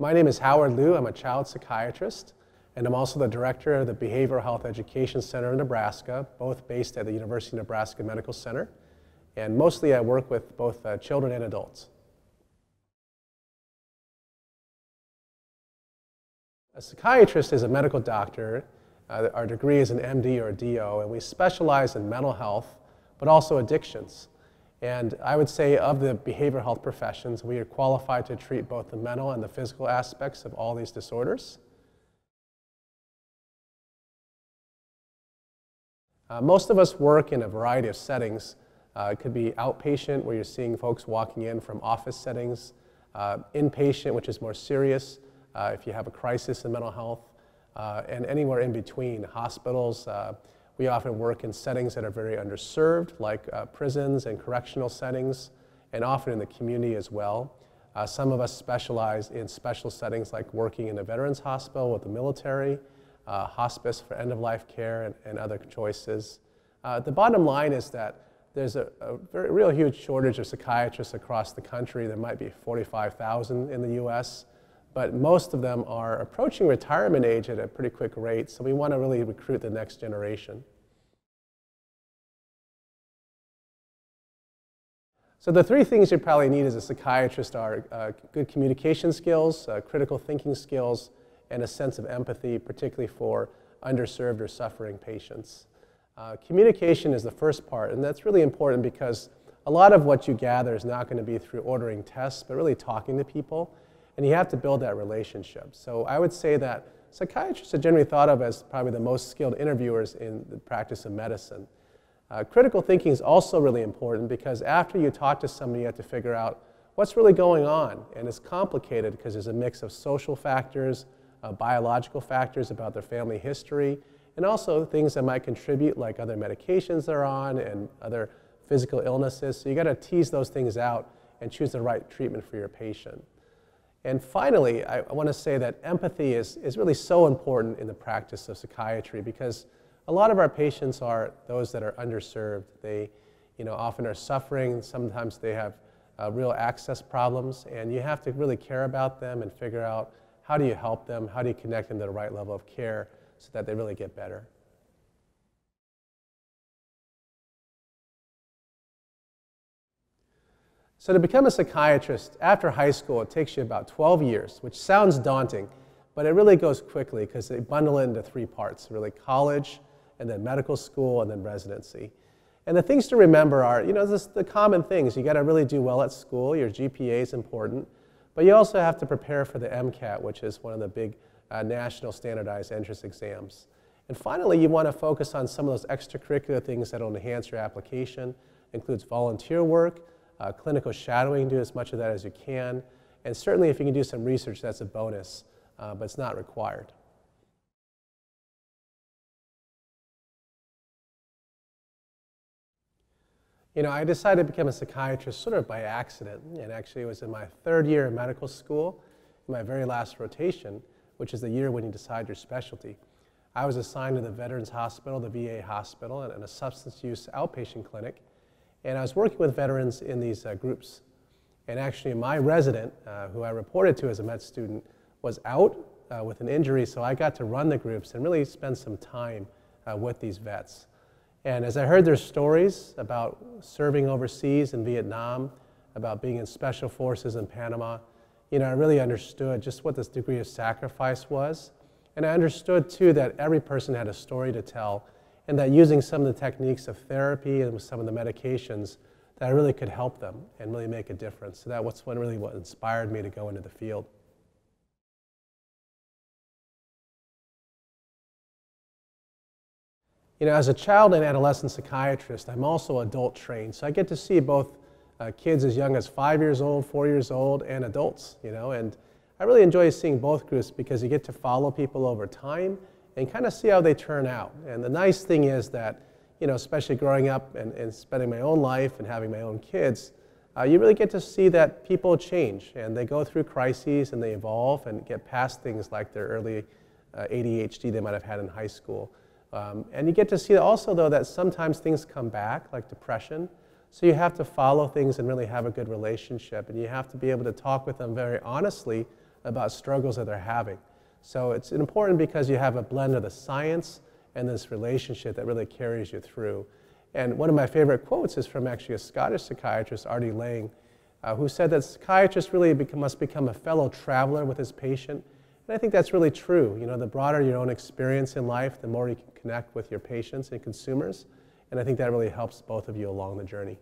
My name is Howard Liu. I'm a child psychiatrist, and I'm also the director of the Behavioral Health Education Center in Nebraska, both based at the University of Nebraska Medical Center. And mostly I work with both uh, children and adults. A psychiatrist is a medical doctor. Uh, our degree is an MD or a DO, and we specialize in mental health, but also addictions. And I would say of the behavioral health professions, we are qualified to treat both the mental and the physical aspects of all these disorders. Uh, most of us work in a variety of settings. Uh, it could be outpatient, where you're seeing folks walking in from office settings, uh, inpatient, which is more serious, uh, if you have a crisis in mental health, uh, and anywhere in between, hospitals. Uh, we often work in settings that are very underserved, like uh, prisons and correctional settings, and often in the community as well. Uh, some of us specialize in special settings like working in a veterans hospital with the military, uh, hospice for end-of-life care, and, and, other choices. the bottom line is that there's a, a very, real huge shortage of psychiatrists across the country. There might be 45,000 in the US but most of them are approaching retirement age at a pretty quick rate, so we want to really recruit the next generation. So the three things you probably need as a psychiatrist are uh, good communication skills, uh, critical thinking skills, and a sense of empathy, particularly for underserved or suffering patients. Uh, communication is the first part, and that's really important because a lot of what you gather is not going to be through ordering tests, but really talking to people and you have to build that relationship. So I would say that psychiatrists are generally thought of as probably the most skilled interviewers in the practice of medicine. Uh, critical thinking is also really important because after you talk to somebody, you have to figure out what's really going on. And it's complicated because there's a mix of social factors, uh, biological factors about their family history, and also things that might contribute, like other medications they're on and other physical illnesses. So you got to tease those things out and choose the right treatment for your patient. And finally, I, I want to say that empathy is, is really so important in the practice of psychiatry because a lot of our patients are those that are underserved. They you know, often are suffering. Sometimes they have uh, real access problems, and you have to really care about them and figure out how do you help them, how do you connect them to the right level of care so that they really get better. So to become a psychiatrist after high school, it takes you about 12 years, which sounds daunting, but it really goes quickly because they bundle it into three parts, really college, and then medical school, and then residency. And the things to remember are, you know, this, the common things. You got to really do well at school. Your GPA is important. But you also have to prepare for the MCAT, which is one of the big uh, national standardized entrance exams. And finally, you want to focus on some of those extracurricular things that will enhance your application. includes volunteer work, uh, clinical shadowing, do as much of that as you can. And certainly if you can do some research, that's a bonus, uh, but it's not required. You know, I decided to become a psychiatrist sort of by accident, and actually it was in my third year of medical school, in my very last rotation, which is the year when you decide your specialty. I was assigned to the Veterans Hospital, the VA hospital, and a substance use outpatient clinic, and I was working with veterans in these uh, groups. And actually, my resident, uh, who I reported to as a med student, was out uh, with an injury, so I got to run the groups and really spend some time uh, with these vets. And as I heard their stories about serving overseas in Vietnam, about being in special forces in Panama, you know, I really understood just what this degree of sacrifice was. And I understood too that every person had a story to tell and that using some of the techniques of therapy and some of the medications, that I really could help them and really make a difference. So that was what really what inspired me to go into the field. You know, as a child and adolescent psychiatrist, I'm also adult trained, so I get to see both uh, kids as young as five years old, four years old, and adults, you know, and I really enjoy seeing both groups because you get to follow people over time and kind of see how they turn out. And the nice thing is that, you know, especially growing up and, and spending my own life and having my own kids, uh, you really get to see that people change and they go through crises and they evolve and get past things like their early uh, ADHD they might have had in high school. Um, and you get to see also, though, that sometimes things come back, like depression. So you have to follow things and really have a good relationship. And you have to be able to talk with them very honestly about struggles that they're having. So it's important because you have a blend of the science and this relationship that really carries you through. And one of my favorite quotes is from actually a Scottish psychiatrist, R.D. Laing, uh, who said that psychiatrists really become, must become a fellow traveler with his patient. And I think that's really true. You know, the broader your own experience in life, the more you can connect with your patients and consumers. And I think that really helps both of you along the journey.